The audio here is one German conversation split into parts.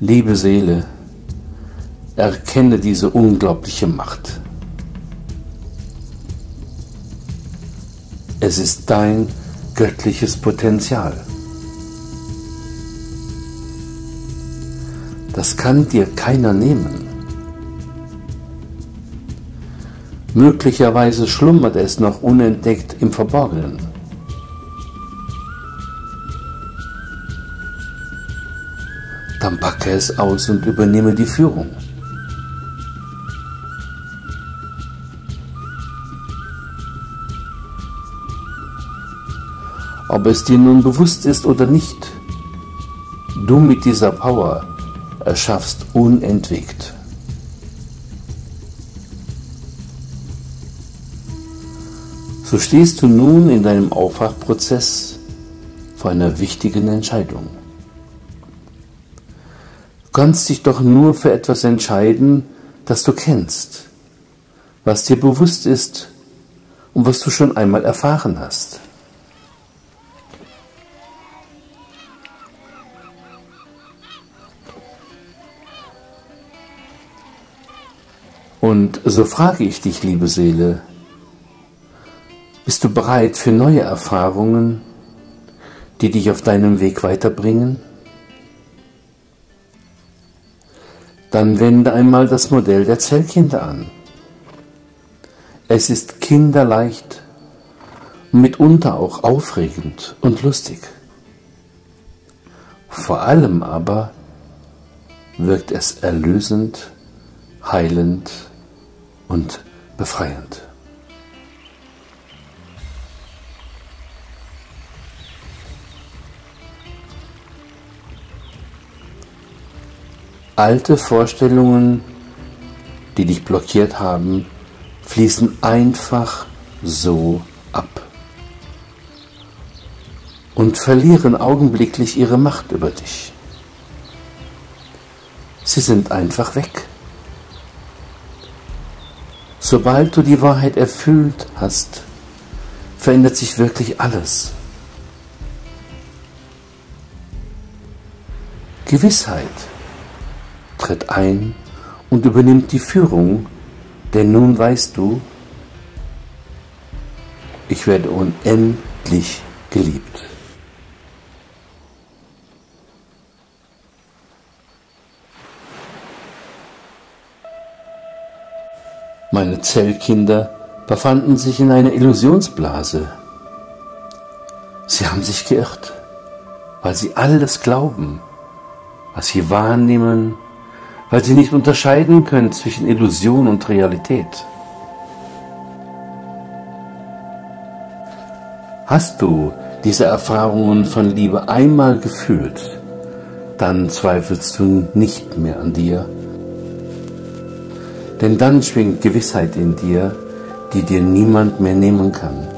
Liebe Seele, erkenne diese unglaubliche Macht. Es ist dein göttliches Potenzial. Das kann dir keiner nehmen. Möglicherweise schlummert es noch unentdeckt im Verborgenen. Packe es aus und übernehme die Führung. Ob es dir nun bewusst ist oder nicht, du mit dieser Power erschaffst unentwegt. So stehst du nun in deinem Aufwachprozess vor einer wichtigen Entscheidung. Du kannst dich doch nur für etwas entscheiden, das du kennst, was dir bewusst ist und was du schon einmal erfahren hast. Und so frage ich dich, liebe Seele, bist du bereit für neue Erfahrungen, die dich auf deinem Weg weiterbringen? Dann wende einmal das Modell der Zellkinder an. Es ist kinderleicht mitunter auch aufregend und lustig. Vor allem aber wirkt es erlösend, heilend und befreiend. Alte Vorstellungen, die dich blockiert haben, fließen einfach so ab und verlieren augenblicklich ihre Macht über dich. Sie sind einfach weg. Sobald du die Wahrheit erfüllt hast, verändert sich wirklich alles. Gewissheit tritt ein und übernimmt die Führung, denn nun weißt du, ich werde unendlich geliebt. Meine Zellkinder befanden sich in einer Illusionsblase. Sie haben sich geirrt, weil sie alles glauben, was sie wahrnehmen weil sie nicht unterscheiden können zwischen Illusion und Realität. Hast du diese Erfahrungen von Liebe einmal gefühlt, dann zweifelst du nicht mehr an dir. Denn dann schwingt Gewissheit in dir, die dir niemand mehr nehmen kann.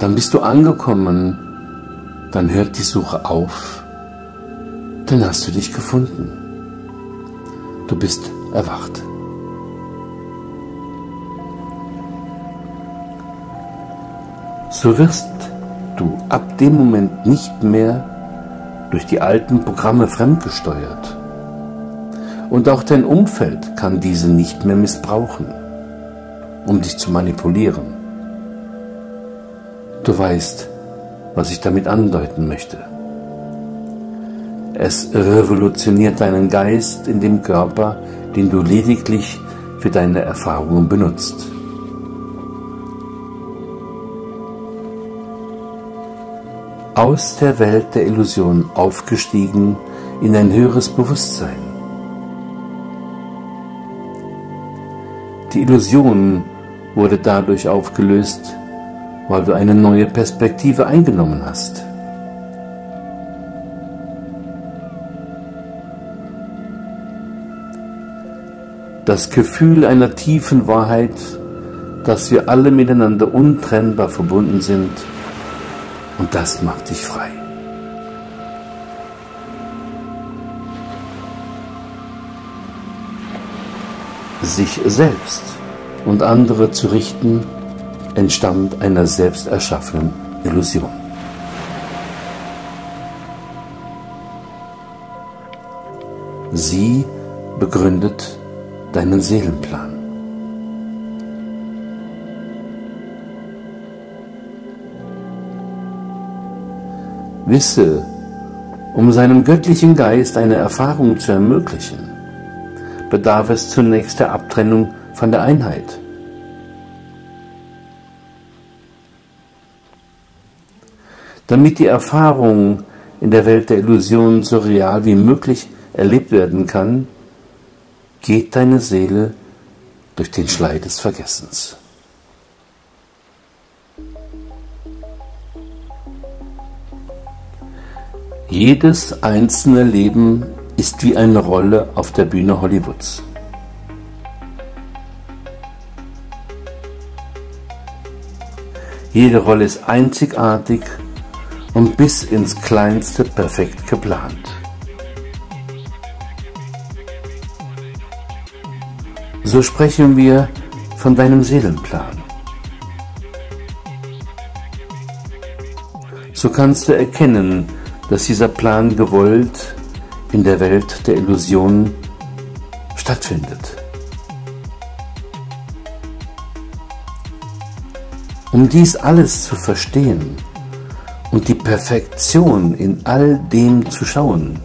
Dann bist du angekommen, dann hört die Suche auf dann hast du dich gefunden. Du bist erwacht. So wirst du ab dem Moment nicht mehr durch die alten Programme fremdgesteuert. Und auch dein Umfeld kann diese nicht mehr missbrauchen, um dich zu manipulieren. Du weißt, was ich damit andeuten möchte. Es revolutioniert deinen Geist in dem Körper, den du lediglich für deine Erfahrungen benutzt. Aus der Welt der Illusion aufgestiegen in ein höheres Bewusstsein. Die Illusion wurde dadurch aufgelöst, weil du eine neue Perspektive eingenommen hast. das Gefühl einer tiefen Wahrheit, dass wir alle miteinander untrennbar verbunden sind und das macht dich frei. Sich selbst und andere zu richten, entstammt einer selbst erschaffenen Illusion. Sie begründet deinen Seelenplan. Wisse, um seinem göttlichen Geist eine Erfahrung zu ermöglichen, bedarf es zunächst der Abtrennung von der Einheit. Damit die Erfahrung in der Welt der Illusionen so real wie möglich erlebt werden kann, geht deine Seele durch den Schlei des Vergessens. Jedes einzelne Leben ist wie eine Rolle auf der Bühne Hollywoods. Jede Rolle ist einzigartig und bis ins Kleinste perfekt geplant. So sprechen wir von deinem Seelenplan. So kannst du erkennen, dass dieser Plan gewollt in der Welt der Illusionen stattfindet. Um dies alles zu verstehen und die Perfektion in all dem zu schauen,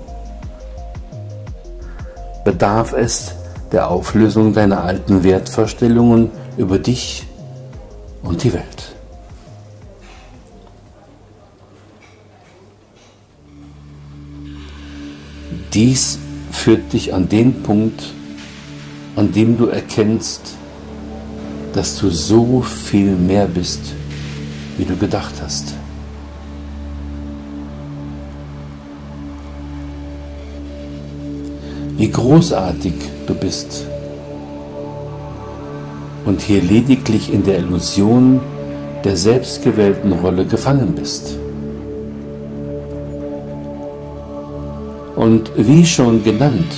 bedarf es der Auflösung deiner alten Wertvorstellungen über dich und die Welt. Dies führt dich an den Punkt, an dem du erkennst, dass du so viel mehr bist, wie du gedacht hast. Wie großartig du bist und hier lediglich in der Illusion der selbstgewählten Rolle gefangen bist. Und wie schon genannt,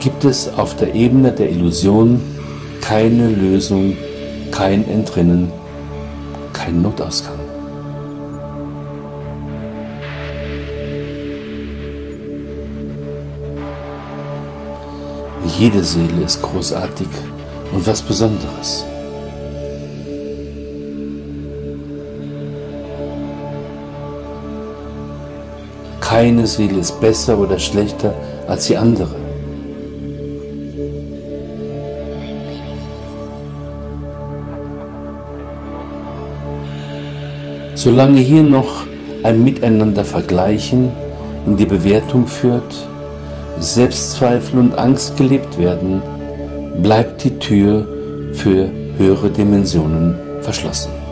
gibt es auf der Ebene der Illusion keine Lösung, kein Entrinnen, kein Notausgang. Jede Seele ist großartig und was Besonderes. Keine Seele ist besser oder schlechter als die andere. Solange hier noch ein Miteinander vergleichen in die Bewertung führt, Selbstzweifel und Angst gelebt werden, bleibt die Tür für höhere Dimensionen verschlossen.